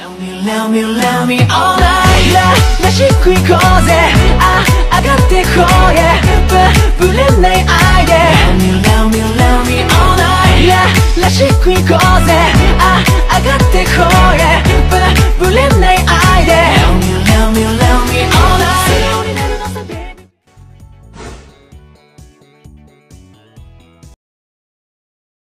Love me, love me, love me all night I 나 싣고 있고 ぜ아, but 거에 let 불린 내 아이에 Love me, love me, love me all night Yeah, 나 싣고